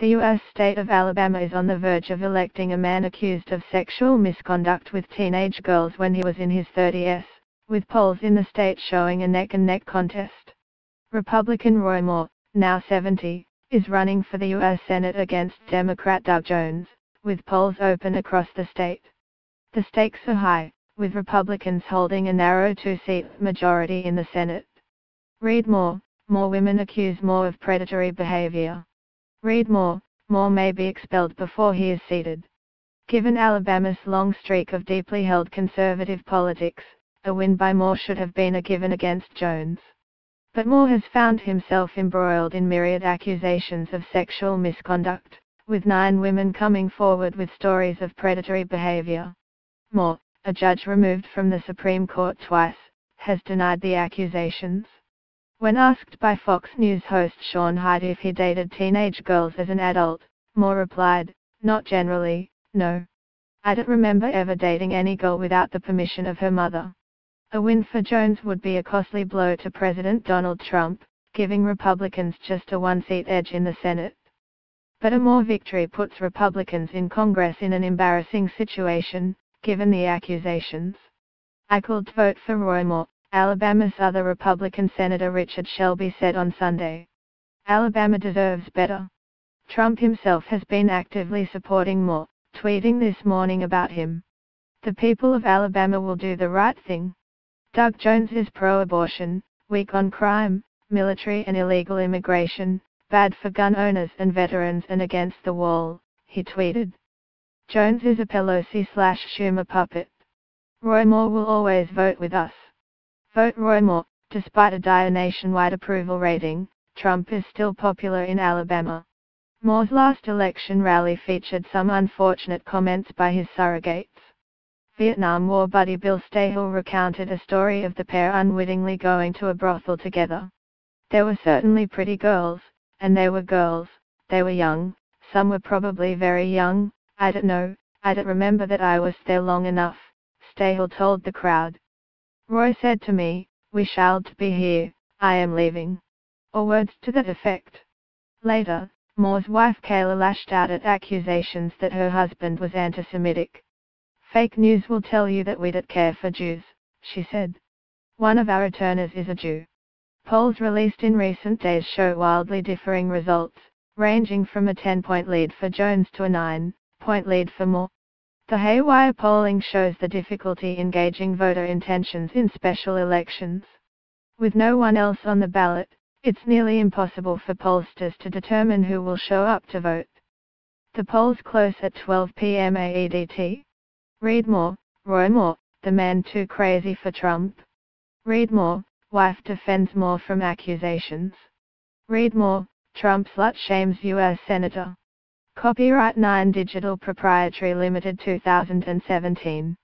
The U.S. state of Alabama is on the verge of electing a man accused of sexual misconduct with teenage girls when he was in his 30s, with polls in the state showing a neck-and-neck contest. Republican Roy Moore, now 70, is running for the U.S. Senate against Democrat Doug Jones, with polls open across the state. The stakes are high, with Republicans holding a narrow two-seat majority in the Senate. Read more, more women accuse Moore of predatory behavior. Read more, Moore may be expelled before he is seated. Given Alabama's long streak of deeply held conservative politics, a win by Moore should have been a given against Jones. But Moore has found himself embroiled in myriad accusations of sexual misconduct, with nine women coming forward with stories of predatory behavior. Moore, a judge removed from the Supreme Court twice, has denied the accusations. When asked by Fox News host Sean Hannity if he dated teenage girls as an adult, Moore replied, Not generally, no. I don't remember ever dating any girl without the permission of her mother. A win for Jones would be a costly blow to President Donald Trump, giving Republicans just a one-seat edge in the Senate. But a Moore victory puts Republicans in Congress in an embarrassing situation, given the accusations. I called vote for Roy Moore, Alabama's other Republican Senator Richard Shelby said on Sunday. Alabama deserves better. Trump himself has been actively supporting Moore, tweeting this morning about him. The people of Alabama will do the right thing. Doug Jones is pro-abortion, weak on crime, military and illegal immigration, bad for gun owners and veterans and against the wall, he tweeted. Jones is a Pelosi slash Schumer puppet. Roy Moore will always vote with us. Vote Roy Moore. Despite a dire nationwide approval rating, Trump is still popular in Alabama. Moore's last election rally featured some unfortunate comments by his surrogates. Vietnam War buddy Bill Staehle recounted a story of the pair unwittingly going to a brothel together. There were certainly pretty girls, and they were girls, they were young, some were probably very young, I don't know, I don't remember that I was there long enough, Staehle told the crowd. Roy said to me, we shall't be here, I am leaving. Or words to that effect. Later, Moore's wife Kayla lashed out at accusations that her husband was anti-Semitic. Fake news will tell you that we don't care for Jews, she said. One of our returners is a Jew. Polls released in recent days show wildly differing results, ranging from a 10-point lead for Jones to a 9-point lead for Moore. The haywire polling shows the difficulty in gauging voter intentions in special elections. With no one else on the ballot, it's nearly impossible for pollsters to determine who will show up to vote. The polls close at 12 p.m. AEDT. Read more, Roy Moore, the man too crazy for Trump. Read more, wife defends Moore from accusations. Read more, Trump slut shames U.S. Senator. Copyright 9 Digital Proprietary Limited 2017